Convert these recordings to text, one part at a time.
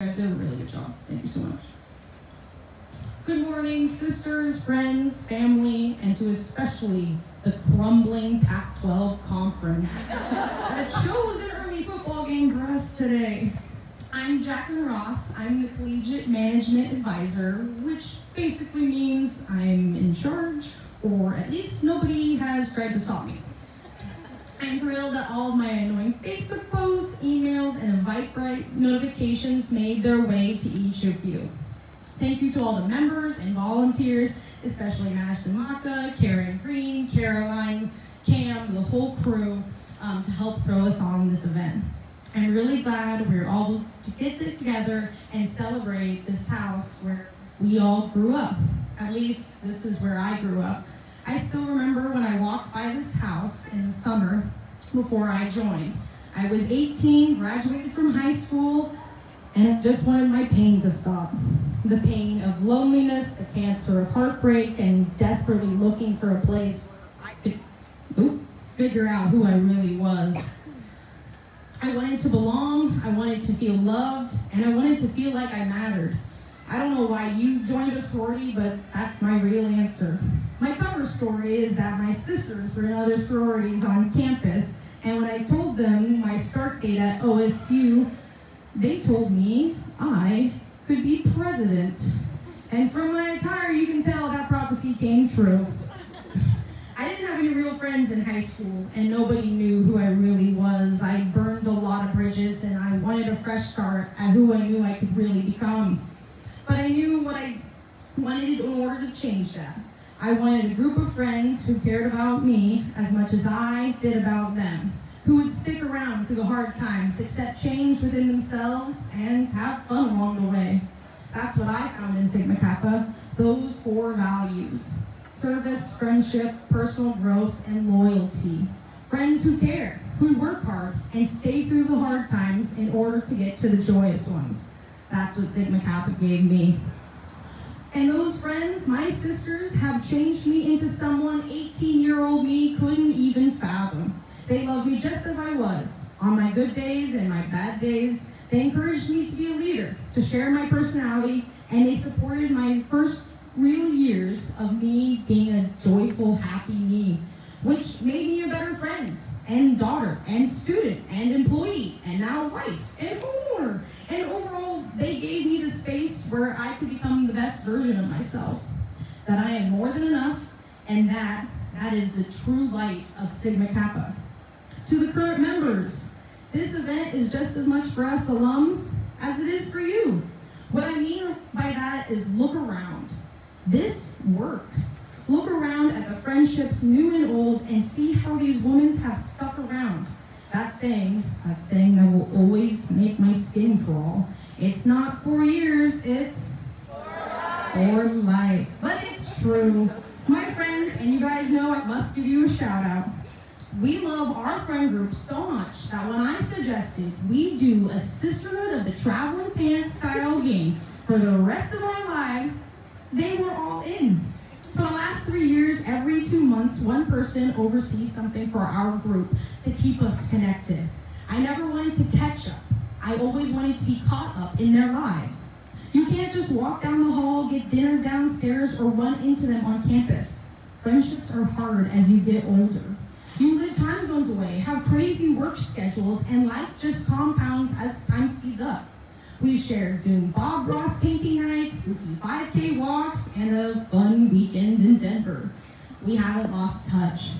You guys did a really good job. Thank you so much. Good morning, sisters, friends, family, and to especially the crumbling Pac-12 conference that chose an early football game for us today. I'm Jaclyn Ross. I'm the Collegiate Management Advisor, which basically means I'm in charge, or at least nobody has tried to stop me. I'm thrilled that all of my annoying Facebook posts, emails, and Eventbrite notifications made their way to each of you. Thank you to all the members and volunteers, especially Madison Maka, Karen Green, Caroline, Cam, the whole crew, um, to help throw us on this event. I'm really glad we're all to get together and celebrate this house where we all grew up. At least this is where I grew up. I still remember when I walked by this house in the summer before I joined. I was 18, graduated from high school, and just wanted my pain to stop. The pain of loneliness, the cancer of heartbreak, and desperately looking for a place I could figure out who I really was. I wanted to belong, I wanted to feel loved, and I wanted to feel like I mattered. I don't know why you joined a sorority, but that's my real answer. My cover story is that my sisters were in other sororities on campus, and when I told them my start date at OSU, they told me I could be president. And from my attire, you can tell that prophecy came true. I didn't have any real friends in high school, and nobody knew who I really was. I burned a lot of bridges, and I wanted a fresh start at who I knew I could really become. But I knew what I wanted in order to change that. I wanted a group of friends who cared about me as much as I did about them, who would stick around through the hard times, accept change within themselves, and have fun along the way. That's what I found in Sigma Kappa, those four values. Service, friendship, personal growth, and loyalty. Friends who care, who work hard, and stay through the hard times in order to get to the joyous ones. That's what Sigma Kappa gave me. And those friends, my sisters, have changed me into someone 18-year-old me couldn't even fathom. They loved me just as I was, on my good days and my bad days. They encouraged me to be a leader, to share my personality, and they supported my first real years of me being a joyful, happy me, which made me a better friend, and daughter, and student, and employee, and now wife, and homeowner. And overall, they gave me the space where I could become the best version of myself. That I am more than enough, and that that is the true light of Sigma Kappa. To the current members, this event is just as much for us alums as it is for you. What I mean by that is look around. This works. Look around at the friendships new and old and see how these women have stuck around. That saying, that saying that will always make my skin crawl. It's not four years, it's for life. But it's true. My friends, and you guys know I must give you a shout out. We love our friend group so much that when I suggested we do a Sisterhood of the Traveling Pants style game for the rest of our lives, they were all in. For the last three years, every two months, one person oversees something for our group to keep us connected. I never wanted to catch up. I always wanted to be caught up in their lives. You can't just walk down the hall, get dinner downstairs, or run into them on campus. Friendships are hard as you get older. You live time zones away, have crazy work schedules, and life just compounds as time speeds up. We've shared Zoom Bob Ross painting nights, spooky 5K walks, and a fun weekend in Denver. We haven't lost touch.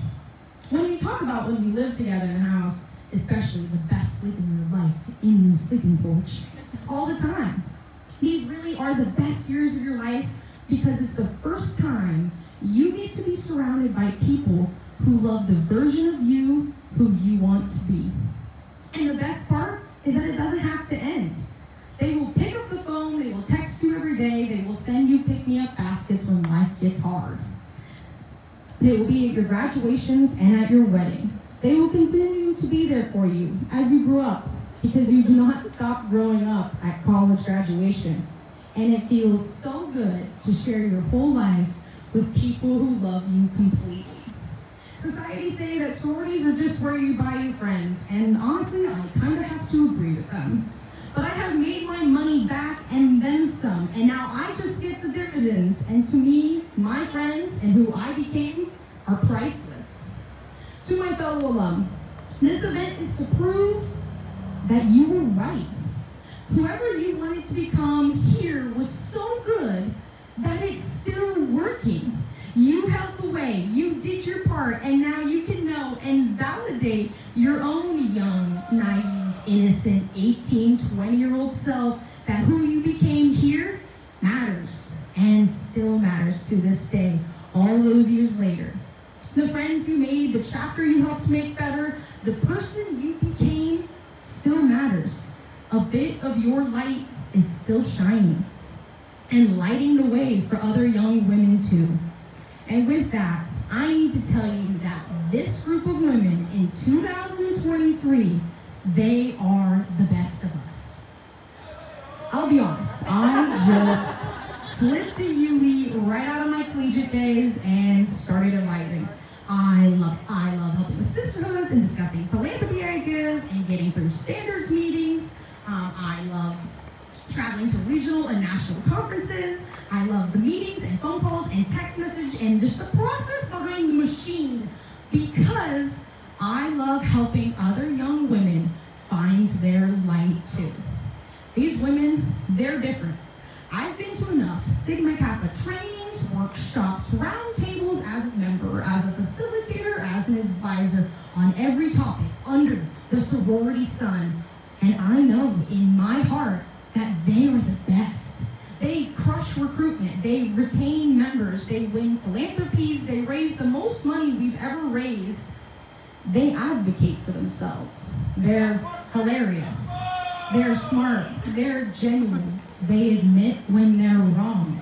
When we talk about when we live together in the house, especially the best sleep in your life in the sleeping porch, all the time. These really are the best years of your life because it's the first time you get to be surrounded by people who love the version of you who you want to be. And the best part is that it doesn't have to end. They will pick up the phone, they will text you every day, they will send you pick-me-up baskets when life gets hard. They will be at your graduations and at your wedding. They will continue to be there for you as you grow up because you do not stop growing up at college graduation. And it feels so good to share your whole life with people who love you completely. Society say that sororities are just where you buy your friends, and honestly, I kind of have to agree with them. but I have made my money back and then some, and now I just get the dividends. And to me, my friends and who I became are priceless. Fellow alum, this event is to prove that you were right. Whoever you wanted to become here was so good that it's still working. You held the way, you did your part, and now you can know and validate your own young, naive, innocent 18, 20 year old self that who you became here matters and still matters to this day, all those years later. The friends you made, the chapter you helped make better, the person you became still matters. A bit of your light is still shining and lighting the way for other young women too. And with that, I need to tell you that this group of women in 2023, they are the best of us. I'll be honest, I just flipped a UE right out of my collegiate days and started advising. I love I love helping with sisterhoods and discussing philanthropy ideas and getting through standards meetings. Um, I love traveling to regional and national conferences. I love the meetings and phone calls and text message and just the process behind the machine because I love helping other young women find their light too. These women, they're different. I've been to enough Sigma Kappa advisor on every topic under the sorority sun. And I know in my heart that they are the best. They crush recruitment, they retain members, they win philanthropies, they raise the most money we've ever raised. They advocate for themselves. They're hilarious. They're smart. They're genuine. They admit when they're wrong.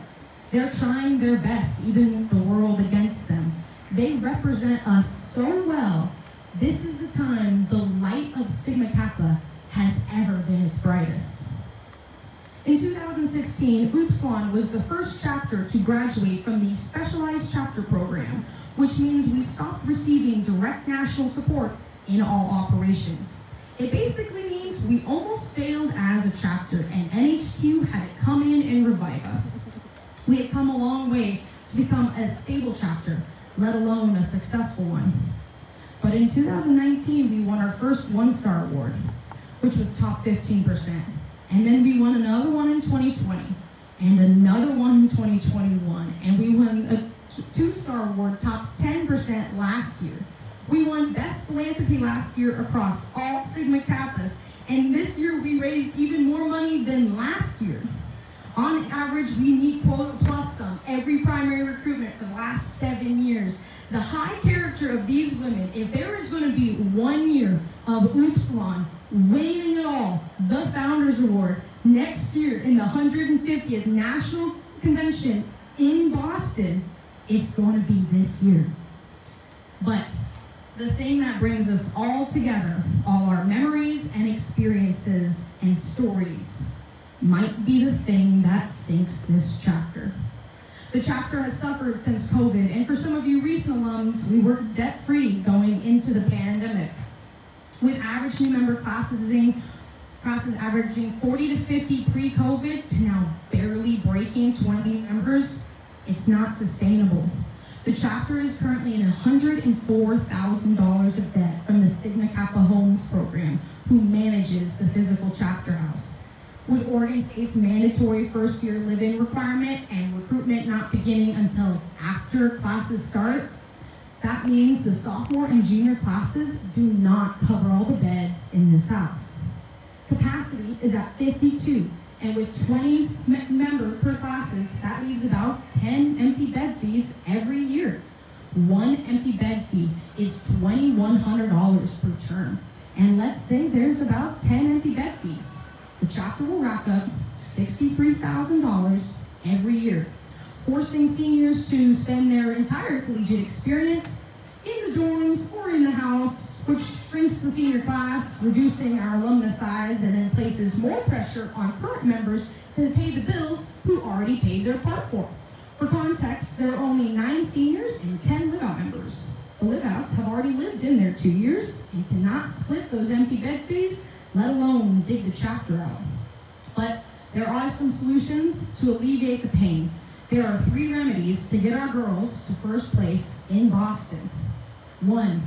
They're trying their best, even with the world against them. They represent us so well. This is the time the light of Sigma Kappa has ever been its brightest. In 2016, Upsilon was the first chapter to graduate from the Specialized Chapter Program, which means we stopped receiving direct national support in all operations. It basically means we almost failed as a chapter, and NHQ had to come in and revive us. We had come a long way to become a stable chapter, let alone a successful one. But in 2019, we won our first one-star award, which was top 15%. And then we won another one in 2020, and another one in 2021, and we won a two-star award, top 10% last year. We won Best Philanthropy last year across all Sigma Kappas, and this year we raised even more money than last year. On average, we meet quota plus some every primary recruitment for the last seven years. The high character of these women, if there is going to be one year of Upsilon winning it all, the Founders Award, next year in the 150th National Convention in Boston, it's going to be this year. But the thing that brings us all together, all our memories and experiences and stories, might be the thing that sinks this chapter. The chapter has suffered since COVID, and for some of you recent alums, we were debt-free going into the pandemic. With average new member classes, in, classes averaging 40 to 50 pre-COVID to now barely breaking 20 members, it's not sustainable. The chapter is currently in $104,000 of debt from the Sigma Kappa Homes program, who manages the physical chapter house. With Oregon State's mandatory first year live-in requirement and recruitment not beginning until after classes start, that means the sophomore and junior classes do not cover all the beds in this house. Capacity is at 52, and with 20 members per classes, that leaves about 10 empty bed fees every year. One empty bed fee is $2,100 per term. And let's say there's about 10 empty bed fees. The chapter will rack up $63,000 every year, forcing seniors to spend their entire collegiate experience in the dorms or in the house, which shrinks the senior class, reducing our alumna size, and then places more pressure on current members to pay the bills who already paid their part for. For context, there are only nine seniors and 10 live-out members. The live-outs have already lived in there two years and cannot split those empty bed fees let alone dig the chapter out. But there are some solutions to alleviate the pain. There are three remedies to get our girls to first place in Boston. One,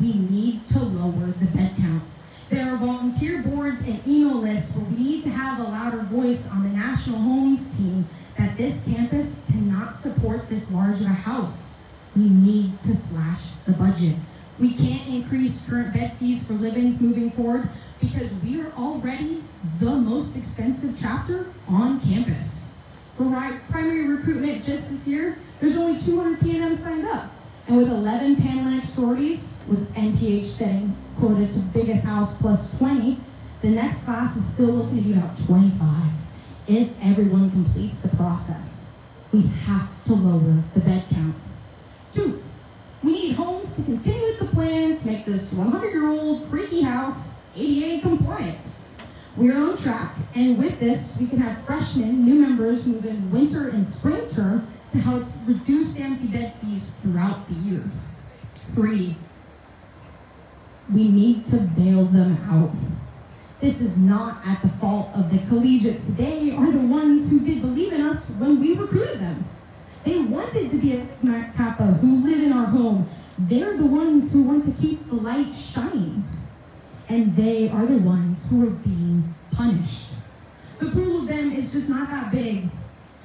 we need to lower the bed count. There are volunteer boards and email lists, but we need to have a louder voice on the National Homes team that this campus cannot support this large of a house. We need to slash the budget. We can't increase current bed fees for live-ins moving forward because we are already the most expensive chapter on campus. For primary recruitment just this year, there's only 200 PNMs signed up. And with 11 Panhellenic sororities, with NPH setting quota to biggest house plus 20, the next class is still looking to be about 25 if everyone completes the process. We have to lower the bed count. Two, we need homes to continue with the plan to make this 100-year-old creaky house ADA compliant. We're on track, and with this, we can have freshmen, new members move in winter and spring term to help reduce empty bed fees throughout the year. Three, we need to bail them out. This is not at the fault of the collegiates. They are the ones who did believe in us when we recruited them. They wanted to be a Sigma Kappa who live in our home. They're the ones who want to keep the light shining. And they are the ones who are being punished. The pool of them is just not that big.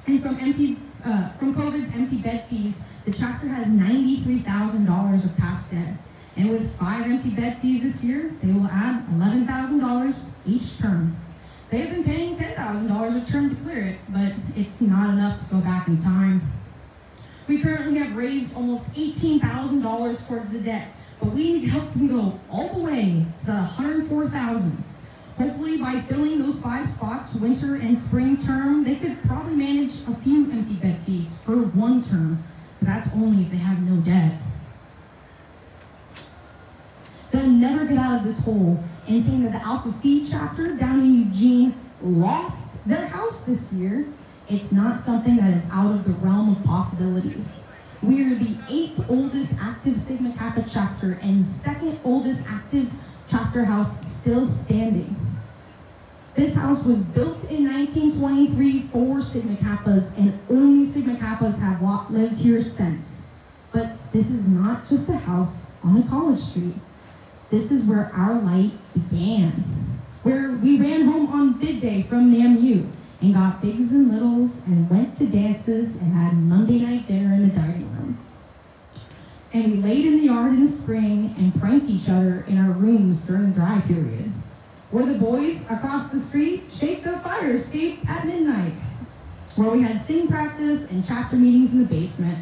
And from empty uh, from COVID's empty bed fees, the chapter has $93,000 of past debt. And with five empty bed fees this year, they will add $11,000 each term. They have been paying $10,000 a term to clear it, but it's not enough to go back in time. We currently have raised almost $18,000 towards the debt, but we need to help them go all the way to the 104,000. Hopefully by filling those five spots, winter and spring term, they could probably manage a few empty bed fees for one term, but that's only if they have no debt. They'll never get out of this hole. And saying that the Alpha Phi chapter down in Eugene lost their house this year, it's not something that is out of the realm of possibilities. We are the eighth oldest active Sigma Kappa chapter and second oldest active chapter house still standing. This house was built in 1923 for Sigma Kappas, and only Sigma Kappas have lived here since. But this is not just a house on a college street. This is where our light began, where we ran home on bid day from the MU and got bigs and littles and went to dances and had Monday night dinner in the dining room. And we laid in the yard in the spring and pranked each other in our rooms during dry period. Where the boys across the street shaped the fire escape at midnight. Where we had sing practice and chapter meetings in the basement.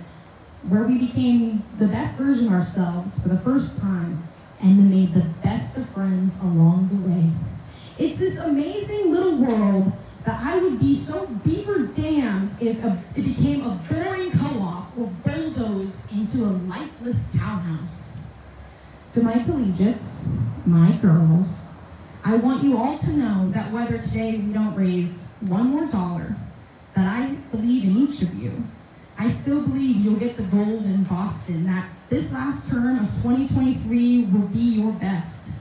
Where we became the best version of ourselves for the first time and made the best of friends along the way. It's this amazing little world that I would be so beaver damned if a, it became a boring co-op or bulldozed into a lifeless townhouse. To my collegiates, my girls, I want you all to know that whether today we don't raise one more dollar, that I believe in each of you. I still believe you'll get the gold in Boston, that this last term of 2023 will be your best.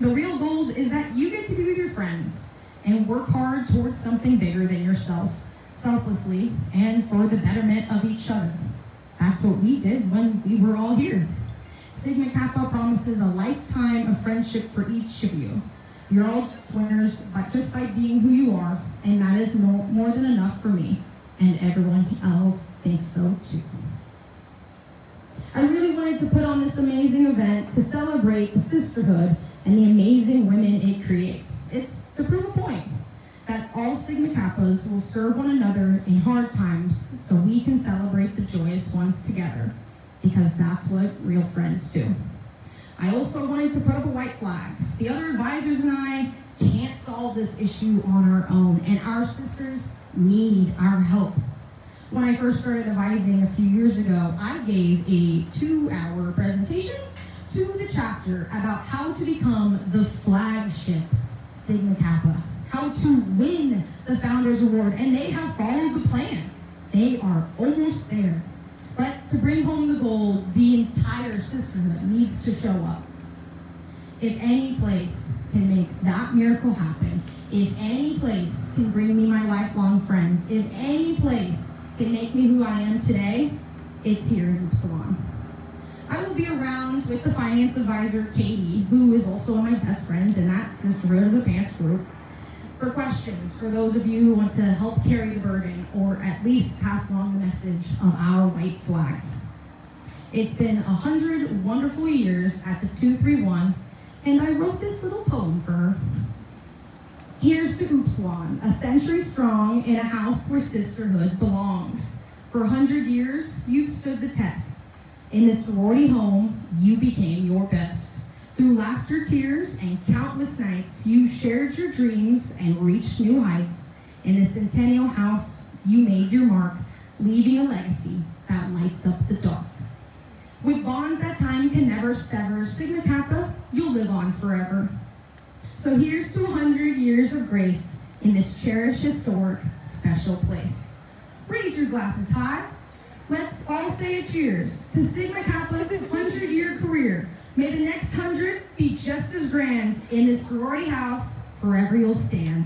The real gold is that you get to be with your friends and work hard towards something bigger than yourself, selflessly, and for the betterment of each other. That's what we did when we were all here. Sigma Kappa promises a lifetime of friendship for each of you. You're all winners just by being who you are, and that is no, more than enough for me, and everyone else thinks so too. I really wanted to put on this amazing event to celebrate the sisterhood and the amazing women it creates. It's to prove a point that all Sigma Kappas will serve one another in hard times so we can celebrate the joyous ones together, because that's what real friends do. I also wanted to put up a white flag. The other advisors and I can't solve this issue on our own, and our sisters need our help when I first started advising a few years ago, I gave a two-hour presentation to the chapter about how to become the flagship Sigma Kappa, how to win the Founders Award, and they have followed the plan. They are almost there. But to bring home the gold, the entire sisterhood needs to show up. If any place can make that miracle happen, If any place can bring me my lifelong friends, if any place can make me who I am today, it's here in Upsilon. I will be around with the finance advisor, Katie, who is also one of my best friends, and that's Sisterhood of the Pants group, for questions for those of you who want to help carry the burden or at least pass along the message of our white flag. It's been a hundred wonderful years at the 231, and I wrote this little poem for her. Here's to Upsilon, a century strong in a house where sisterhood belongs. For a hundred years, you've stood the test. In this sorority home, you became your best. Through laughter, tears, and countless nights, you shared your dreams and reached new heights. In the Centennial House, you made your mark, leaving a legacy that lights up the dark. With bonds that time can never sever, Sigma Kappa, you'll live on forever. So here's to 100 years of grace in this cherished, historic, special place. Raise your glasses high. Let's all say a cheers to Sigma Kappa's 100-year career. May the next hundred be just as grand in this sorority house. Forever you'll stand.